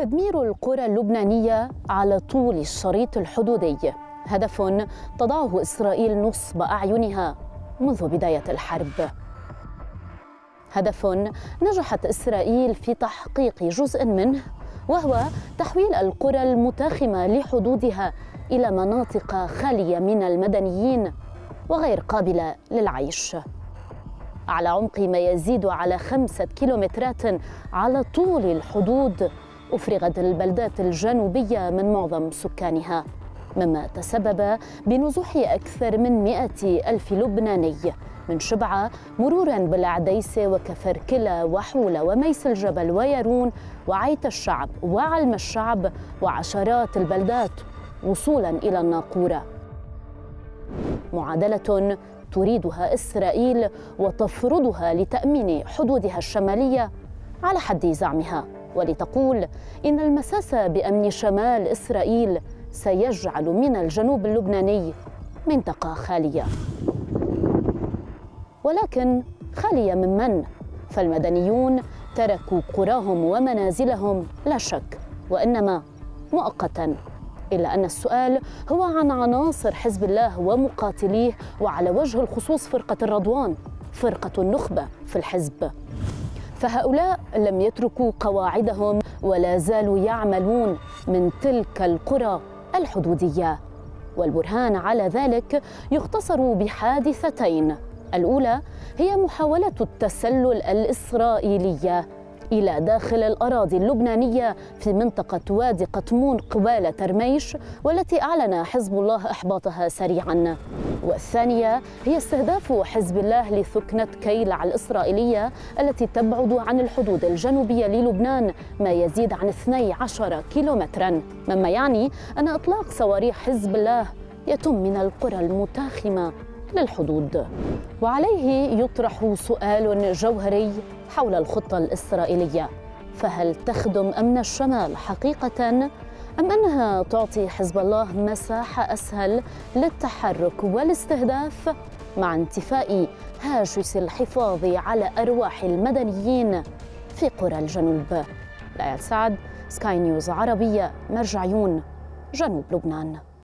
تدمير القرى اللبنانية على طول الشريط الحدودي. هدف تضعه إسرائيل نصب أعينها منذ بداية الحرب. هدف نجحت إسرائيل في تحقيق جزء منه وهو تحويل القرى المتاخمة لحدودها إلى مناطق خالية من المدنيين وغير قابلة للعيش. على عمق ما يزيد على خمسة كيلومترات على طول الحدود أفرغت البلدات الجنوبية من معظم سكانها مما تسبب بنزوح أكثر من مئة ألف لبناني. من شبعة مرورا بالعديسة وكفركلة وحولة وميس الجبل ويرون وعيت الشعب وعلم الشعب وعشرات البلدات وصولا إلى الناقورة. معادلة تريدها إسرائيل وتفرضها لتأمين حدودها الشمالية على حد زعمها. ولتقول إن المساس بأمن شمال إسرائيل سيجعل من الجنوب اللبناني منطقة خالية. ولكن خالية من من؟ فالمدنيون تركوا قراهم ومنازلهم لا شك وإنما مؤقتا. إلا أن السؤال هو عن عناصر حزب الله ومقاتليه وعلى وجه الخصوص فرقة الرضوان فرقة النخبة في الحزب. فهؤلاء لم يتركوا قواعدهم ولا زالوا يعملون من تلك القرى الحدودية. والبرهان على ذلك يختصر بحادثتين. الأولى هي محاولة التسلل الإسرائيلية. إلى داخل الأراضي اللبنانية في منطقة وادي قطمون قبالة ترميش والتي أعلن حزب الله إحباطها سريعا. والثانية هي استهداف حزب الله لثكنة كيلع الإسرائيلية التي تبعد عن الحدود الجنوبية للبنان ما يزيد عن 12 كيلومترا. مما يعني أن إطلاق صواريخ حزب الله يتم من القرى المتاخمة. للحدود وعليه يطرح سؤال جوهري حول الخطة الإسرائيلية. فهل تخدم أمن الشمال حقيقة أم أنها تعطي حزب الله مساحه أسهل للتحرك والاستهداف مع انتفاء هاجس الحفاظ على أرواح المدنيين في قرى الجنوب؟ لآيات سعد سكاي نيوز عربية مرجعيون جنوب لبنان.